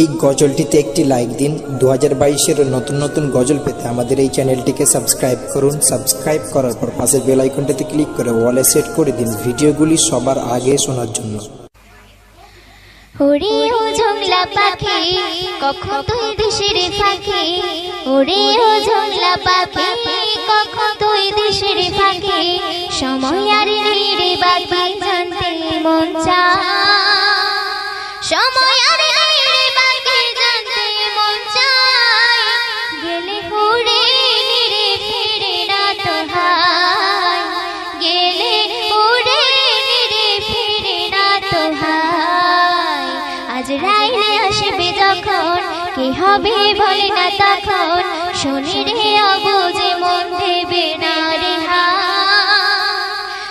এই গজলটিতে একটি লাইক দিন। দু হাজার বাইশের নতুন নতুন গজল পেতে আমাদের এই চ্যানেলটিকে সাবস্ক্রাইব করুন। সাবস্ক্রাইব করার পর পাশের বেল আইকনটিতে ক্লিক করে ওয়ালে সেট করে দিন ভিডিওগুলি সবার আগে শোনার জন্য। ওরে ও পাখি, কখন তুই দেশের পাখি? ওরে ও পাখি, কখন তুই দেশের পাখি? সময় আর রে জানতে মন সময় কি হবে বলে না তখন? শনি রে অবুঝে মন দেবে না রে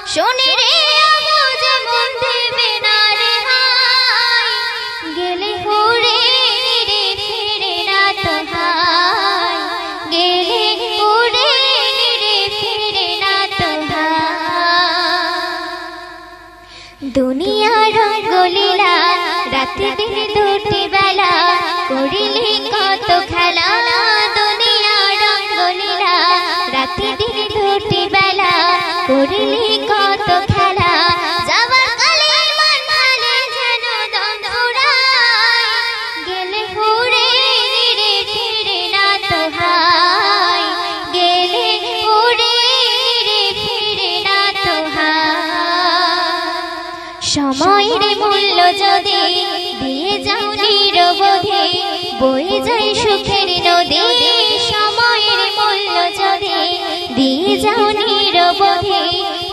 শনি রে অবুঝে মন দেবে না রে গেলে নিরে ফিরে না গেলে নিরে ফিরে না রঙ্গলীলা রাতে দিন দুটি বেলা, করিলে রাতে দিন দুটি বেলা করিলে কত খেলা? মন সময়ের মূল্য যদি দিয়ে যাও নিরবধি বয়ে যায় সুখের নদী।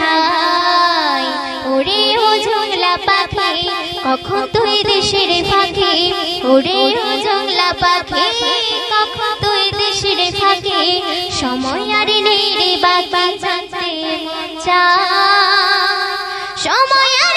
হায় ওরে ও জংলা পাখি, কখন তুই দেশের পাখি ওরে ও জংলা পাখি, কখন তুই দেশের পাখি সময় আর নেই রে বাকি, জানতে মন সময় আর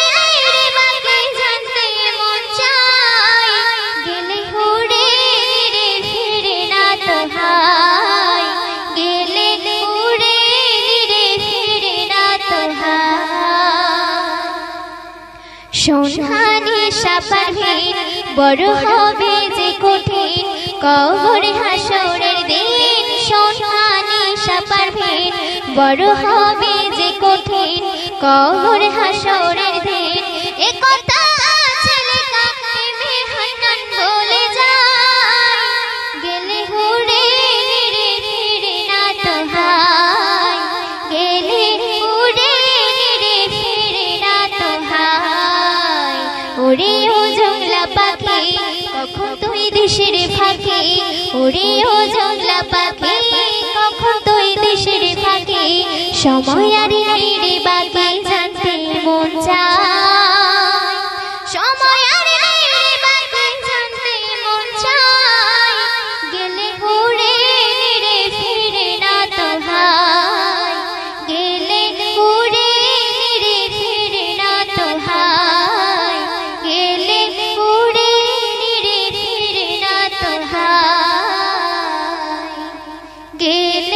সাপার ভিড় বড় হবে যে কঠিন, কবর হাসরের দিন সাপার ভিড় বড় হবে যে কঠিন, কবর হাসরের দিন ওরে ও জংলা পাখি, কখন তুই দেশের ফাঁকি? ওরে ও জংলা পাখি, কখন তুই দেশের ফাঁকি? সময় আর রে বাকি quiere